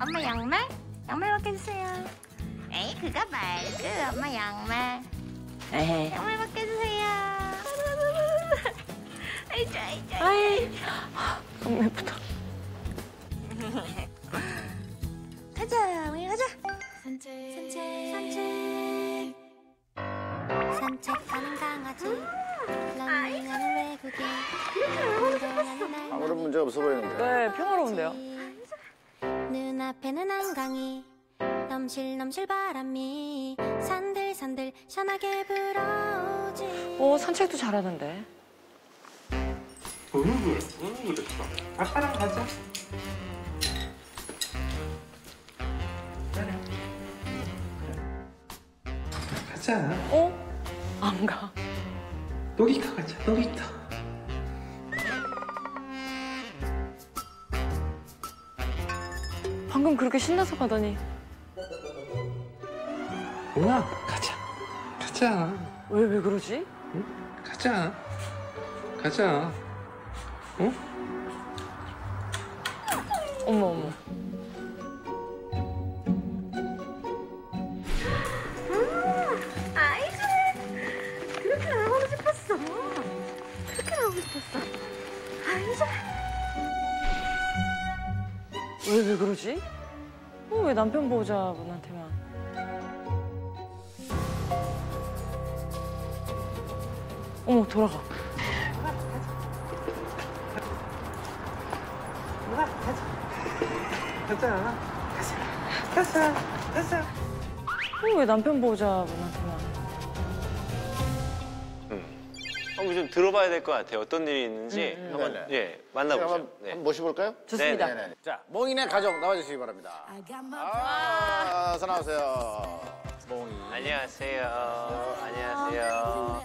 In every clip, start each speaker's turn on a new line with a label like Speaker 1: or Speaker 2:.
Speaker 1: 엄마 양말? 양말 벗겨주세요. 에이 그거 말고 엄마 양말.
Speaker 2: 에헤.
Speaker 1: 양말 벗겨주세요. 아이 좋아 아이
Speaker 2: 너무 예쁘다.
Speaker 1: 가자 우리 가자. 산책 산책 산책. 산책하는 강아지. 런닝하는 외국인.
Speaker 3: 아무런 문제 없어 보이는데.
Speaker 2: 네, 평화로운데요.
Speaker 1: 눈앞에는 한강이 넘실넘실 바람이 산들산들 시원하게 불어오지
Speaker 2: 오, 산책도 잘하는데.
Speaker 4: 응, 응, 그랬어. 아빠랑 가자. 그래. 가자.
Speaker 2: 어? 안 가.
Speaker 4: 놀이터 가자, 놀이터.
Speaker 2: 방금 그렇게 신나서 가더니.
Speaker 4: 우와, 가자. 가자.
Speaker 2: 왜, 왜 그러지?
Speaker 4: 가자. 가자. 응?
Speaker 2: 어머, 어머.
Speaker 1: 아이고 그렇게 나가고 싶었어 그렇게 나가고 싶었어 아이고
Speaker 2: 왜, 왜 그러지? 어, 왜 남편 보호자분한테만. 어머, 돌아가.
Speaker 4: 우와, 가자. 가자. 가자. 가자. 가자.
Speaker 2: 어, 왜 남편 보호자분한테
Speaker 5: 좀 들어봐야 될 것 같아요. 어떤 일이 있는지
Speaker 2: 음, 음.
Speaker 5: 한번
Speaker 3: 네네.
Speaker 5: 예 만나보죠.
Speaker 3: 한번,
Speaker 5: 네.
Speaker 3: 한번 모셔볼까요?
Speaker 2: 좋습니다.
Speaker 5: 네,
Speaker 3: 네네. 자, 몽이네 가족 나와주시기 바랍니다. 아, 어서 나오세요. 몽이.
Speaker 5: 안녕하세요. 안녕하세요.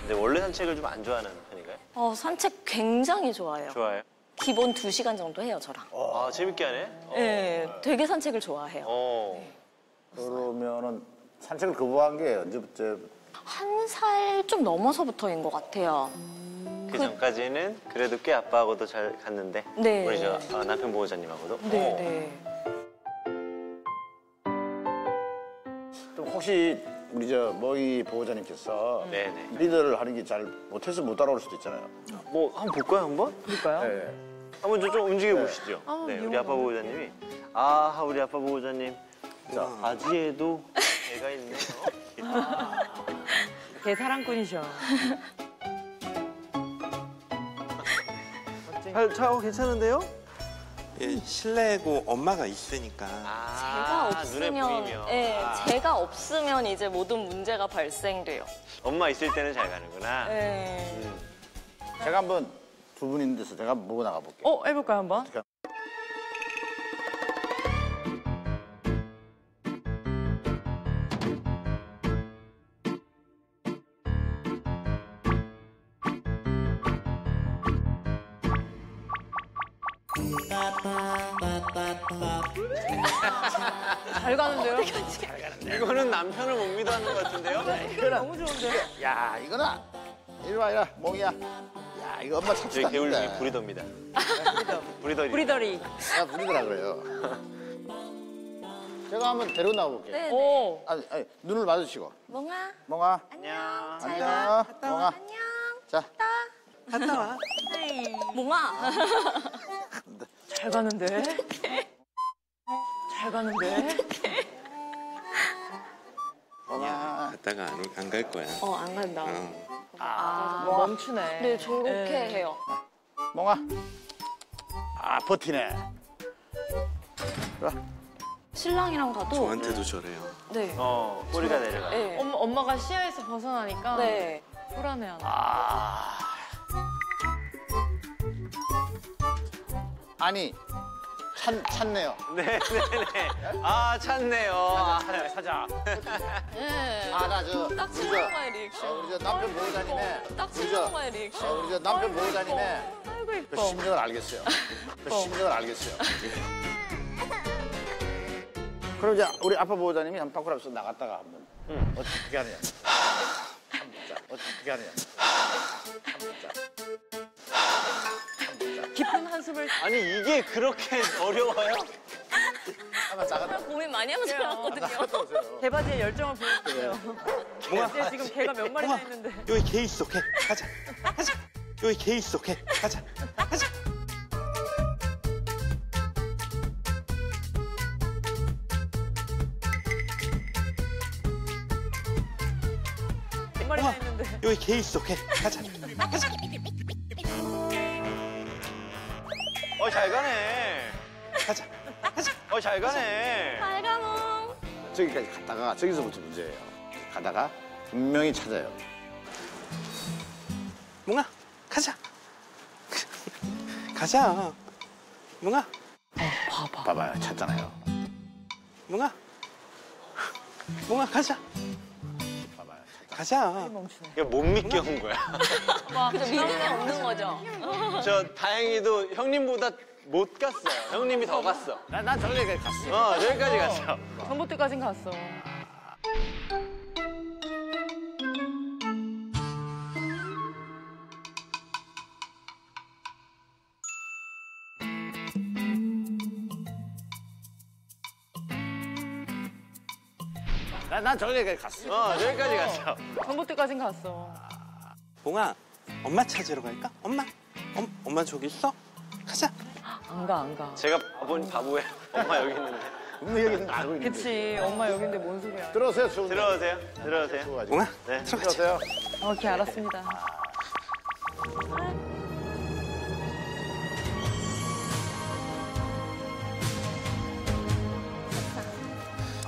Speaker 5: 근데 원래 산책을 좀 안 좋아하는?
Speaker 6: 어, 산책 굉장히 좋아해요.
Speaker 5: 좋아요.
Speaker 6: 기본 2시간 정도 해요, 저랑.
Speaker 5: 아 재밌게 하네. 어.
Speaker 6: 네, 되게 산책을 좋아해요.
Speaker 5: 어.
Speaker 3: 그러면은 산책을 거부한 게 언제부터?
Speaker 6: 한 살 좀 넘어서부터인 것 같아요.
Speaker 5: 그 전까지는 그래도 꽤 아빠하고도 잘 갔는데
Speaker 6: 네.
Speaker 5: 우리 저 어, 남편 보호자님하고도.
Speaker 6: 네,
Speaker 5: 어.
Speaker 6: 네.
Speaker 3: 또 혹시 우리 저 몽이 보호자님께서
Speaker 5: 네네.
Speaker 3: 리더를 하는 게 잘 못해서 못 따라올 수도 있잖아요.
Speaker 5: 뭐 한번 볼까요 한번?
Speaker 2: 볼까요?
Speaker 3: 네.
Speaker 5: 한번 좀, 좀 움직여 보시죠.
Speaker 2: 아,
Speaker 5: 네, 우리. 아빠 보호자님이 아 우리 아빠 보호자님 자 바지에도 애가 있네요.
Speaker 2: 대사랑꾼이셔.
Speaker 5: 잘, 잘 괜찮은데요?
Speaker 7: 예, 실내고 엄마가 있으니까
Speaker 6: 제가
Speaker 5: 아, 눈에
Speaker 6: 없으면. 네,
Speaker 5: 아,
Speaker 6: 제가 없으면 이제 모든 문제가 발생돼요.
Speaker 5: 엄마 있을 때는 잘 가는구나.
Speaker 6: 네.
Speaker 5: 음.
Speaker 3: 제가 한번 두분 있는 데서 제가 한번 보고 나가볼게요.
Speaker 2: 어, 해볼까요, 한번? 잘 가는데요?
Speaker 5: 이거는 남편을 못 믿어 하는 것 같은데요?
Speaker 2: 너무 좋은데요?
Speaker 3: 야, 이거는 이리 와, 이리 와, 몽이야. 야, 이거 엄마 찾지
Speaker 5: 저희 개울이
Speaker 3: 않는데.
Speaker 5: 부리더입니다. 부리더리.
Speaker 2: 브리더리.
Speaker 3: 내가 부리더라 그래요. 제가 한번 데리고 나가볼게요.
Speaker 6: 네, 네.
Speaker 2: 오.
Speaker 3: 아니, 아니, 눈을 마주치고.
Speaker 6: 몽아,
Speaker 3: 몽아,
Speaker 5: 안녕.
Speaker 3: 앉아. 몽아.
Speaker 6: 안녕.
Speaker 3: 자,
Speaker 4: 갔다 와.
Speaker 6: 몽아.
Speaker 2: 잘 가는데? 잘 가는데?
Speaker 3: 몽아.
Speaker 7: 갔다가 안 갈 거야.
Speaker 6: 어, 안 간다.
Speaker 7: 어.
Speaker 2: 아, 멈추네.
Speaker 6: 네, 저렇게
Speaker 2: 네.
Speaker 6: 해요.
Speaker 3: 몽아. 아, 버티네.
Speaker 6: 신랑이랑 가도.
Speaker 7: 저한테도 저래요.
Speaker 6: 네.
Speaker 5: 어, 꼬리가 내려가.
Speaker 6: 네.
Speaker 2: 엄마, 엄마가 시야에서 벗어나니까
Speaker 6: 네.
Speaker 2: 불안해하나.
Speaker 3: 아. 아니, 찾, 찾네요.
Speaker 5: 네네네. 아, 찾네요. 아,
Speaker 3: 찾아.
Speaker 6: 네.
Speaker 3: 아, 나 저.
Speaker 6: 딱
Speaker 3: 우리 저-
Speaker 6: 신랑과의 리액션.
Speaker 3: 어, 우리 저 남편 보호자님의.
Speaker 6: 딱
Speaker 3: 우리 저-
Speaker 6: 신랑과의 리액션.
Speaker 3: 어, 우리 저 남편
Speaker 6: 아이고,
Speaker 3: 보호자님의
Speaker 2: 아이고,
Speaker 3: 그
Speaker 2: 이뻐.
Speaker 3: 심정을 알겠어요. 그 심정을 알겠어요. 그럼 이제 우리 아빠 보호자님이 한 밖으로 앞서 나갔다가 한번 어떻게 하느냐. 한번 보자. 어떻게 하느냐. 한번 보자.
Speaker 2: 한숨을
Speaker 5: 아니 이게 그렇게 어려워요?
Speaker 3: 한번 나갔다.
Speaker 6: 고민 많이 하면서 나왔거든요.
Speaker 2: 개바지에 열정을 보여주세요.
Speaker 7: 몽아,
Speaker 2: 지금 개가 몇 마리나 있는데.
Speaker 7: 여기 개 있어, 개. 가자. 가자. 여기 개 있어, 개. 가자. 가자.
Speaker 2: 몇 마리나 있는데.
Speaker 7: 여기 개 있어, 개. 가자. 가자.
Speaker 5: 어 잘 가네.
Speaker 7: 가자. 가자.
Speaker 5: 어 잘 가네.
Speaker 6: 빨가몽.
Speaker 3: 저기까지 갔다가 저기서부터 문제예요. 가다가 분명히 찾아요.
Speaker 7: 몽아, 가자. 가자. 몽아,
Speaker 3: 봐봐요. 찾잖아요.
Speaker 7: 몽아. 몽아, 가자. 가자.
Speaker 5: 이거 못 믿게 온 거야.
Speaker 6: 그죠 믿음이 없는 거죠.
Speaker 5: 저 다행히도 형님보다 못 갔어요. 형님이 더 갔어.
Speaker 3: 난, 난 저기까지 갔어.
Speaker 5: 어 저기까지 갔어.
Speaker 2: 전봇대까진 갔어.
Speaker 3: 난, 난 저기까지 갔어.
Speaker 5: 어 저기까지 갔어.
Speaker 2: 전봇대까진 갔어.
Speaker 7: 몽아, 엄마 찾으러 갈까? 엄마. 엄, 엄마 저기 있어? 가자.
Speaker 2: 안 가, 안 가.
Speaker 5: 제가 바본 바보예요. 엄마 여기 있는데.
Speaker 3: 분명히 여기 있는 거 알고 있는데.
Speaker 2: 그치, 엄마 여긴데 뭔 소리야.
Speaker 3: 들어오세요. 추운데.
Speaker 5: 들어오세요. 들어오세요.
Speaker 7: 몽아,
Speaker 5: 네.
Speaker 7: 들어가자.
Speaker 3: 들어오세요.
Speaker 2: 오케이, 알았습니다.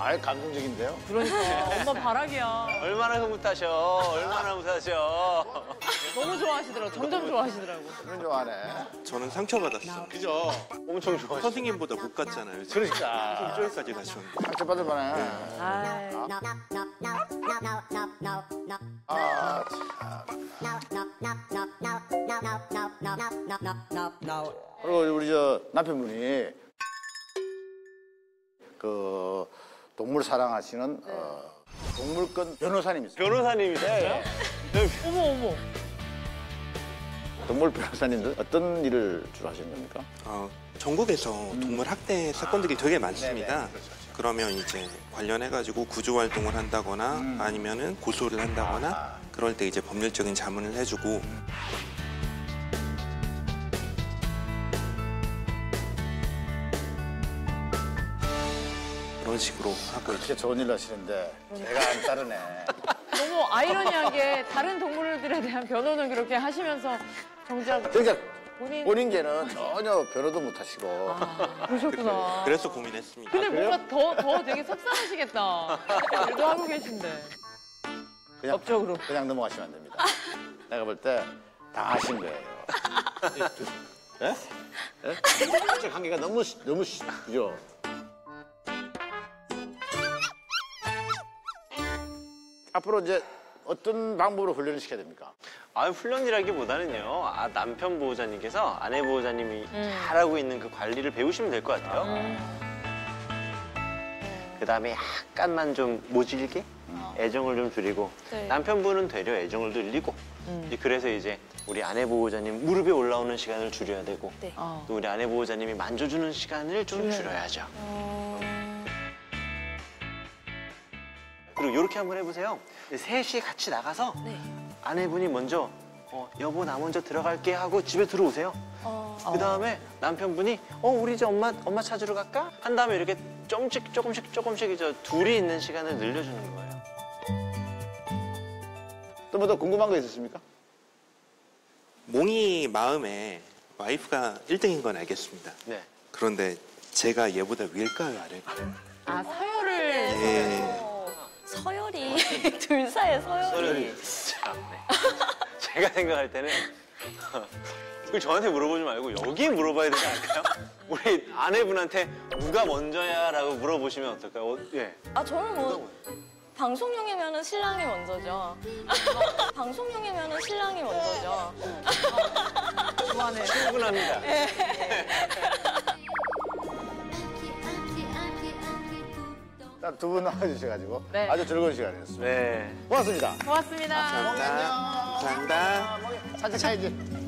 Speaker 3: 아유, 감동적인데요?
Speaker 2: 그러니까 엄마 바락이야.
Speaker 5: 얼마나 흐뭇하셔. 얼마나 흐뭇하셔.
Speaker 2: 너무 좋아하시더라고. 점점 좋아하시더라고.
Speaker 3: 기분 좋아하네.
Speaker 7: 저는 상처받았어.
Speaker 3: 그죠?
Speaker 5: 엄청 좋아하셔.
Speaker 7: 선생님보다 못 갔잖아요.
Speaker 3: 그러니까.
Speaker 7: 이쪽까지 가셨는데.
Speaker 3: 상처받을 만해.
Speaker 2: 아이,
Speaker 3: 아, 참. 그리고 우리 저 남편분이 그 동물 사랑하시는 어, 동물권 변호사님이세요.
Speaker 5: 변호사님이세요?
Speaker 2: 어머, 어머.
Speaker 3: 동물 변호사님들 어떤 일을 주로 하시는 겁니까?
Speaker 7: 어, 전국에서 동물 학대 사건들이 되게 많습니다. 그러면 이제 관련해가지고 구조 활동을 한다거나 아니면은 고소를 한다거나 그럴 때 이제 법률적인 자문을 해주고 그런 식으로 하고.
Speaker 3: 그렇게 좋은 일 하시는데 제가 안 따르네.
Speaker 2: 너무 아이러니하게 다른 동물들에 대한 변호는 그렇게 하시면서 정작
Speaker 3: 그러니까
Speaker 2: 본인
Speaker 3: 본인께는 전혀 변호도 못 하시고
Speaker 2: 아, 그러셨구나.
Speaker 7: 그래서 고민했습니다.
Speaker 2: 근데
Speaker 3: 그래요?
Speaker 2: 뭔가 더, 더 되게 속상하시겠다. 일도 하고 계신데.
Speaker 3: 그냥
Speaker 2: 업적으로.
Speaker 3: 그냥 넘어가시면 안 됩니다. 내가 볼 때 당하신 거예요. 예? 예? 저 관계가 너무 시- 너무 시- 그죠? 앞으로 이제 어떤 방법으로 훈련을 시켜야 됩니까?
Speaker 5: 아 훈련이라기보다는요. 아 남편 보호자님께서 아내 보호자님이 잘하고 있는 그 관리를 배우시면 될 것 같아요. 그 다음에 약간만 좀 모질게 애정을 좀 줄이고
Speaker 6: 네.
Speaker 5: 남편분은 되려 애정을 늘리고 이제 그래서 이제 우리 아내 보호자님 무릎에 올라오는 시간을 줄여야 되고
Speaker 6: 네.
Speaker 2: 어.
Speaker 5: 또 우리 아내 보호자님이 만져주는 시간을 좀 줄여야죠. 그리고 이렇게 한번 해보세요. 셋이 같이 나가서
Speaker 6: 네.
Speaker 5: 아내분이 먼저 어, 여보 나 먼저 들어갈게 하고 집에 들어오세요.
Speaker 6: 어,
Speaker 5: 그 다음에 남편분이 어 우리 이제 엄마 엄마 찾으러 갈까? 한 다음에 이렇게 조금씩 조금씩 조금씩 이제 둘이 있는 시간을 늘려주는 거예요.
Speaker 3: 또 뭐 더 궁금한 거 있으십니까?
Speaker 7: 몽이 마음에 와이프가 1등인 건 알겠습니다.
Speaker 5: 네.
Speaker 7: 그런데 제가 얘보다 위일까요, 아래일까요?
Speaker 2: 아, 서열을.
Speaker 7: 예.
Speaker 6: 어, 서열이 둘 사이의 서열이.
Speaker 5: 서열이 참. 네. 제가 생각할 때는 그걸 저한테 물어보지 말고 여기에 물어봐야 되지 않을까요? 우리 아내분한테 누가 먼저야라고 물어보시면 어떨까요? 어, 예.
Speaker 6: 아 저는 뭐 방송용이면은 신랑이 먼저죠. 방송용이면은 신랑이 먼저죠.
Speaker 2: 좋아하네.
Speaker 5: 충분합니다.
Speaker 3: 딱 두 분 나와주셔가지고
Speaker 2: 네.
Speaker 3: 아주 즐거운 시간이었습니다.
Speaker 5: 네.
Speaker 3: 고맙습니다.
Speaker 2: 고맙습니다.
Speaker 7: 감사합니다. 감사합니다.
Speaker 3: 산책해야지.